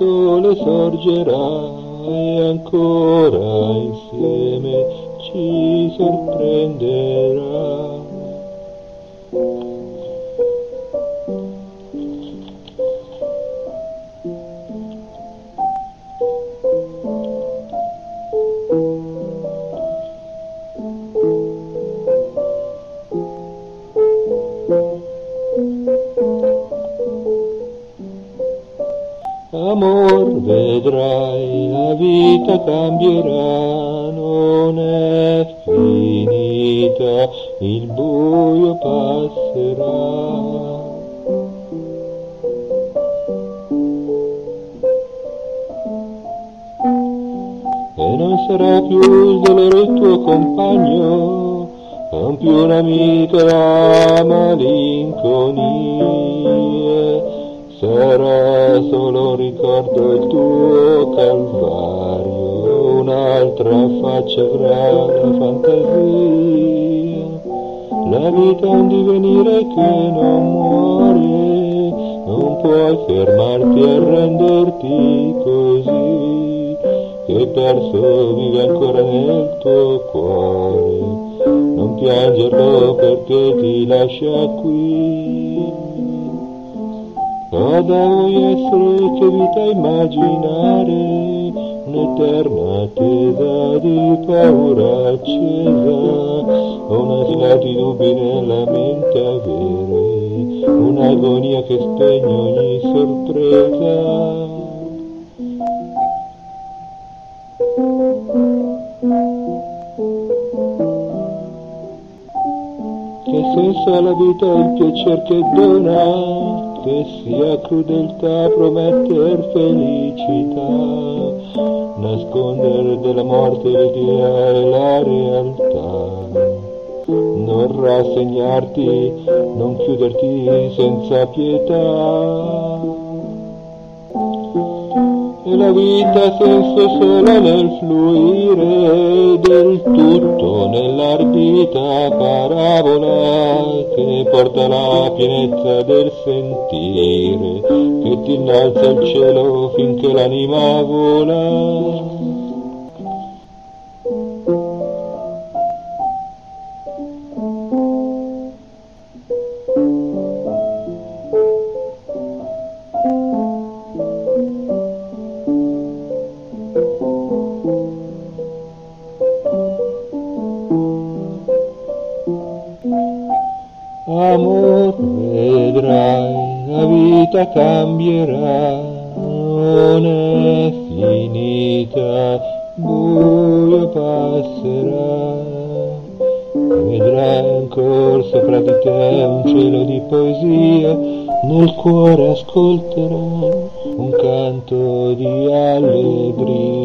sole sorgerà e ancora insieme ci sorprenderà. Amor, vedrai, la vita cambierà, non è finita, il buio passerà. E non sarà più il dolore il tuo compagno, non più un'amica la malinconia, sarà solo ricordo il tuo calvario, un'altra faccia avrà la fantasia, la vita è un divenire che non muore, non puoi fermarti a renderti così, che perso vive ancora nel tuo cuore, non piangerlo perché ti lascia qui. Vuoi essere, che vita immaginare, un'eterna attesa di paura accesa, una dubbi nella mente avere, un'agonia che spegne ogni sorpresa. Che senso ha la vita il piacer che dona, che sia crudeltà prometter felicità, nascondere della morte l'idea e la realtà. Non rassegnarti, non chiuderti senza pietà. E la vita senso solo nel fluire del tutto nell'ardita parabola che porta la pienezza del sentire che ti innalza il cielo finché l'anima vola. Vita cambierà, non è finita, buio passerà. Vedrai ancora sopra di te un cielo di poesia, nel cuore ascolterai un canto di allegria.